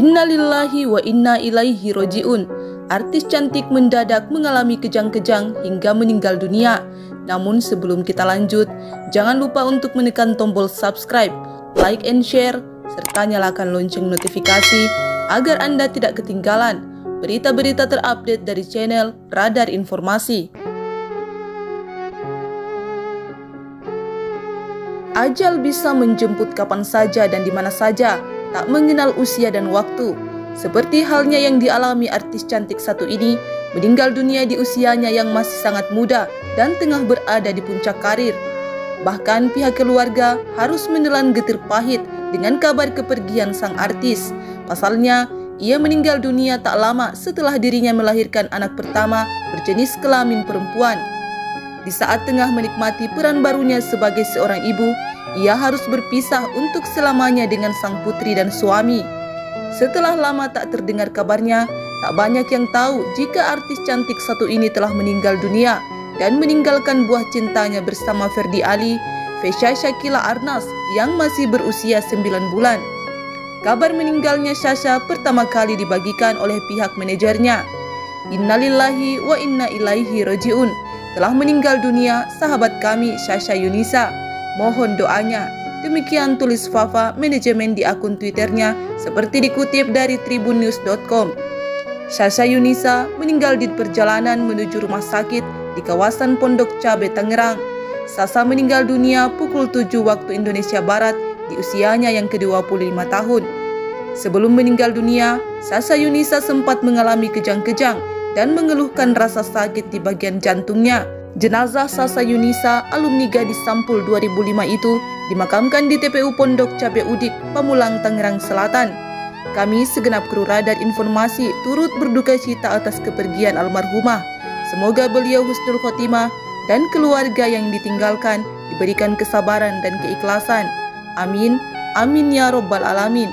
Innalillahi wa inna ilaihi roji'un. Artis cantik mendadak mengalami kejang-kejang hingga meninggal dunia. Namun sebelum kita lanjut, jangan lupa untuk menekan tombol subscribe, like and share, serta nyalakan lonceng notifikasi agar Anda tidak ketinggalan berita-berita terupdate dari channel Radar Informasi. Ajal bisa menjemput kapan saja dan di mana saja, tak mengenal usia dan waktu. Seperti halnya yang dialami artis cantik satu ini, meninggal dunia di usianya yang masih sangat muda dan tengah berada di puncak karir. Bahkan pihak keluarga harus menelan getir pahit dengan kabar kepergian sang artis. Pasalnya, ia meninggal dunia tak lama setelah dirinya melahirkan anak pertama berjenis kelamin perempuan. Di saat tengah menikmati peran barunya sebagai seorang ibu, ia harus berpisah untuk selamanya dengan sang putri dan suami. Setelah lama tak terdengar kabarnya, tak banyak yang tahu jika artis cantik satu ini telah meninggal dunia dan meninggalkan buah cintanya bersama Ferdi Ali, Fesha Shakila Arnas yang masih berusia 9 bulan. Kabar meninggalnya Sasha pertama kali dibagikan oleh pihak manajernya. Innalillahi wa inna ilaihi roji'un. Telah meninggal dunia sahabat kami Sasha Yunisa. Mohon doanya. Demikian tulis Fafa manajemen di akun Twitternya seperti dikutip dari tribunnews.com. Sasha Yunisa meninggal di perjalanan menuju rumah sakit di kawasan Pondok Cabe, Tangerang. Sasa meninggal dunia pukul 7 waktu Indonesia Barat di usianya yang ke-25 tahun. Sebelum meninggal dunia, Sasa Yunisa sempat mengalami kejang-kejang dan mengeluhkan rasa sakit di bagian jantungnya. Jenazah Sasa Yunisa, alumni gadis sampul 2005 itu, dimakamkan di TPU Pondok Cabe Udik, Pamulang, Tangerang Selatan. Kami segenap kru radar informasi turut berduka cita atas kepergian almarhumah. Semoga beliau husnul khotimah dan keluarga yang ditinggalkan diberikan kesabaran dan keikhlasan. Amin, amin ya robbal alamin.